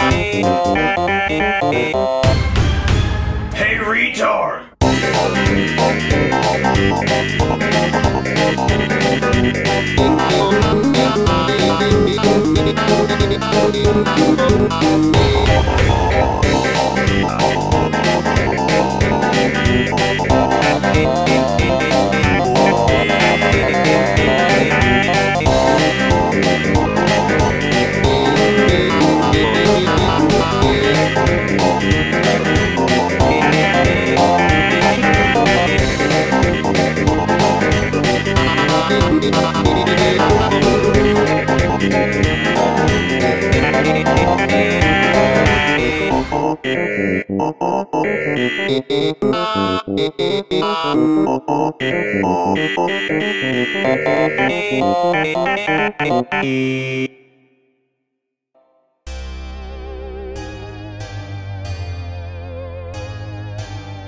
Hey, retard!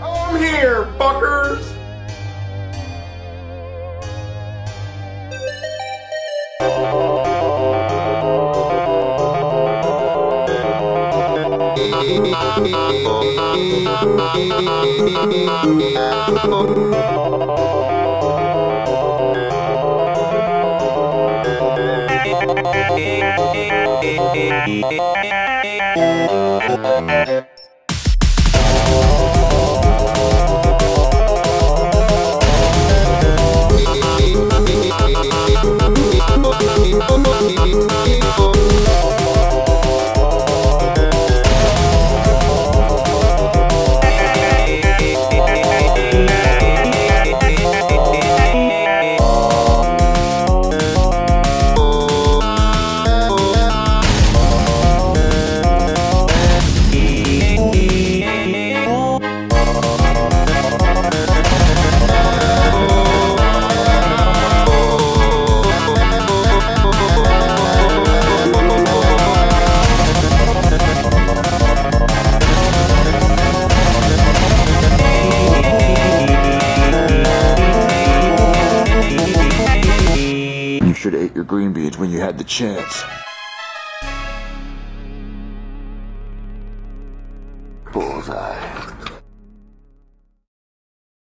I'm here, fuckers! You should have ate your green beans when you had the chance. Bullseye.